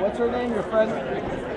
What's her name, your friend?